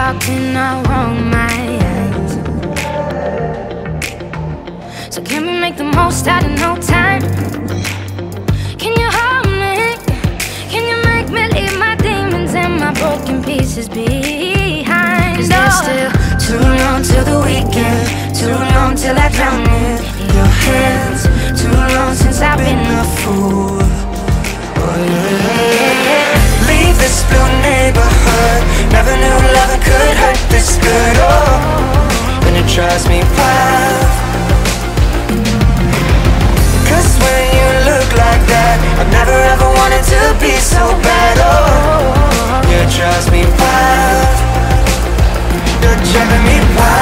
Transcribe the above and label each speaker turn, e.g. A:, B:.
A: how can I wrong my eyes? So can we make the most out of no time? Can you hold me? Can you make me leave my demons and my broken pieces behind? Cause there's still too long till the weekend Too long till I drown in your hands Too long since I've been a fool trust me
B: wild. Cause when you look like that I never ever wanted to be so bad. Oh, you trust me wild. You're driving me wild.